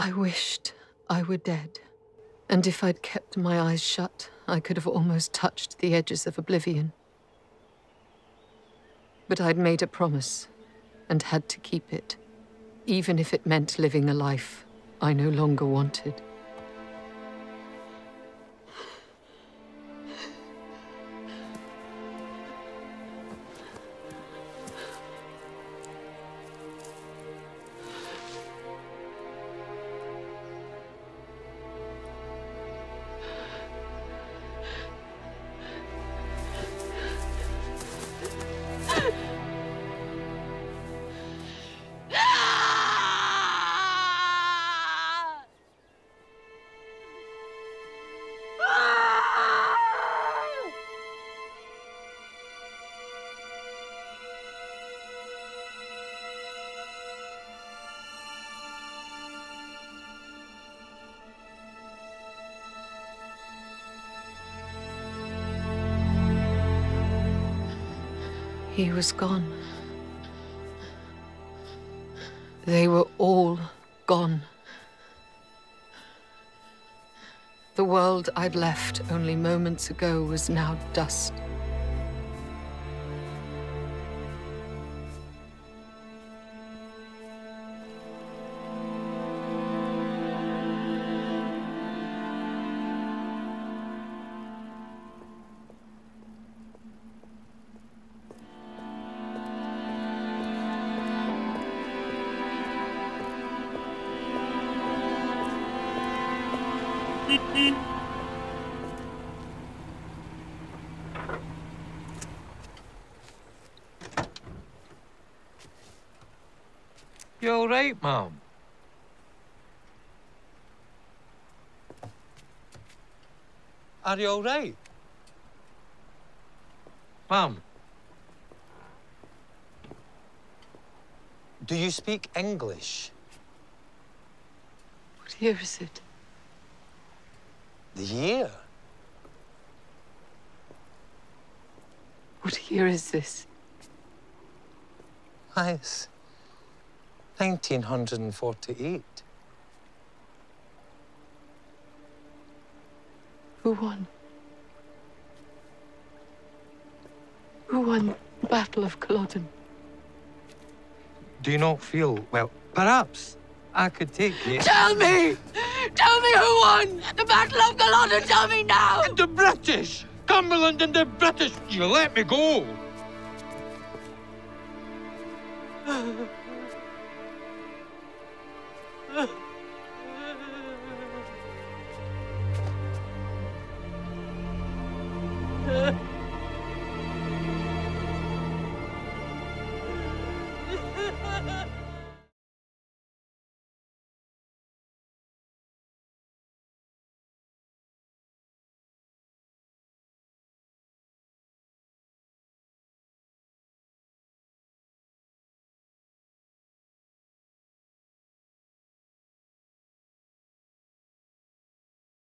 I wished I were dead. And if I'd kept my eyes shut, I could have almost touched the edges of oblivion. But I'd made a promise, and had to keep it, even if it meant living a life I no longer wanted. He was gone. They were all gone. The world I'd left only moments ago was now dust. You all right, Mom? Are you all right? Mom. Do you speak English? What year is it? The year? What year is this? Ah, Why, it's 1948. Who won? Who won the Battle of Culloden? Do you not feel, well, perhaps I could take you... Tell me! Tell me who won the Battle of Culloden! Tell me now! And the British! Cumberland and the British! You let me go!